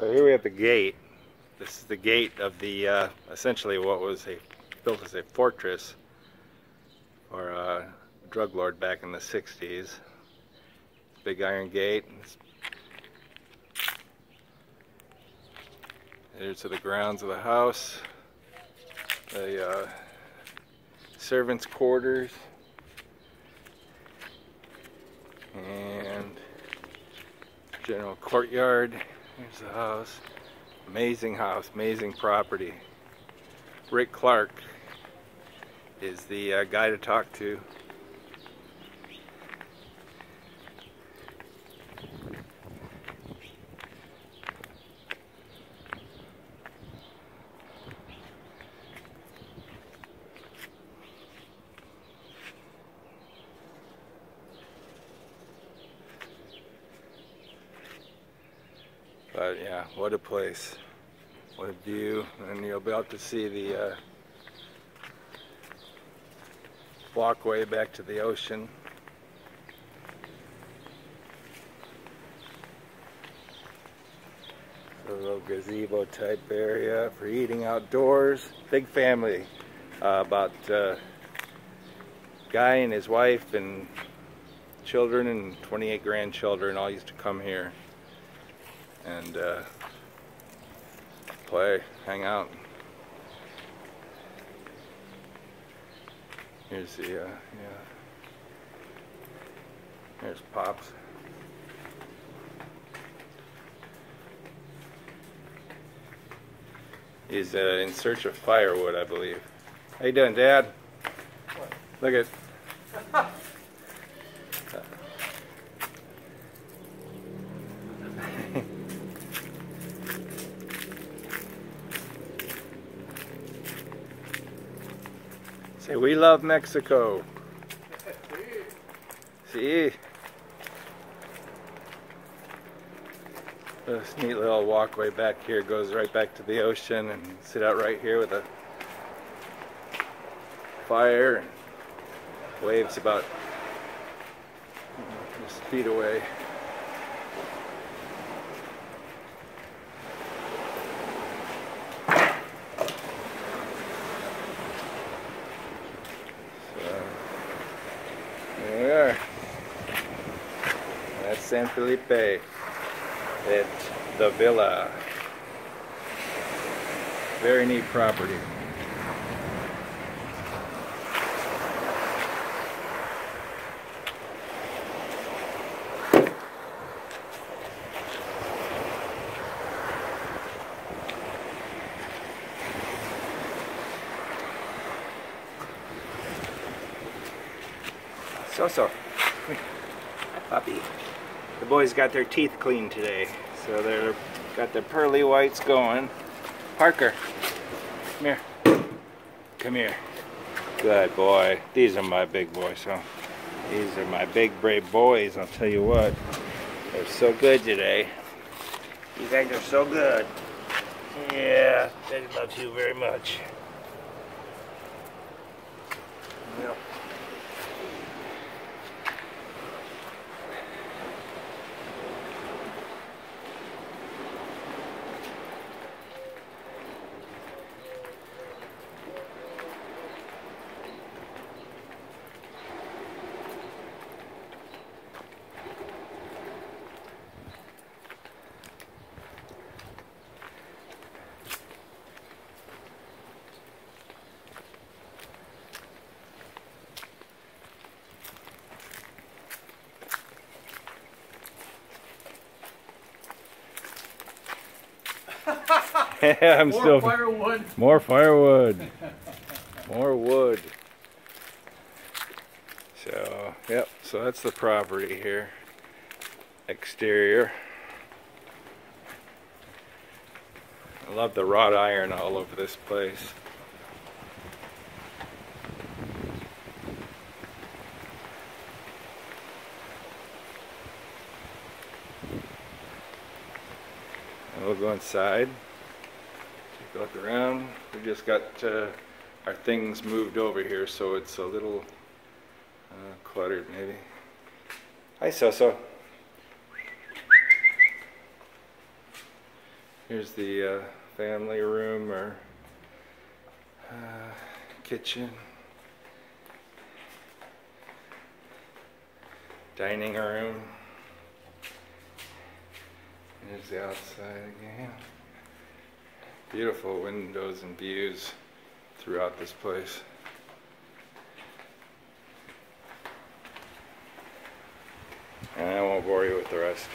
So here we have the gate. This is the gate of the, uh, essentially what was a, built as a fortress or a drug lord back in the 60s. Big iron gate. Here's to the grounds of the house. The uh, servants' quarters. And general courtyard. Here's the house. Amazing house, amazing property. Rick Clark is the uh, guy to talk to. But yeah, what a place. What a view. And you're about to see the uh, walkway back to the ocean. A little gazebo type area for eating outdoors. Big family. Uh, about uh, guy and his wife and children and 28 grandchildren all used to come here and uh, play, hang out. Here's the, uh, yeah. Here's Pops. He's uh, in search of firewood, I believe. How you doing, Dad? What? Look at. Say, we love Mexico. See? This neat little walkway back here goes right back to the ocean and sit out right here with a fire and waves about just feet away. There we are. That's San Felipe at the Villa. Very neat property. So so. Puppy. The boys got their teeth cleaned today. So they're got their pearly whites going. Parker. Come here. Come here. Good boy. These are my big boys, so these are my big brave boys, I'll tell you what. They're so good today. You guys are so good. Yeah, Daddy loves you very much. Yep. I'm More still firewood. more firewood, more wood. So, yep. So that's the property here. Exterior. I love the wrought iron all over this place. And we'll go inside. Look around. We just got uh, our things moved over here, so it's a little uh, cluttered, maybe. Hi, Soso. Here's the uh, family room or uh, kitchen. Dining room. Here's the outside again. Beautiful windows and views throughout this place. And I won't bore you with the rest.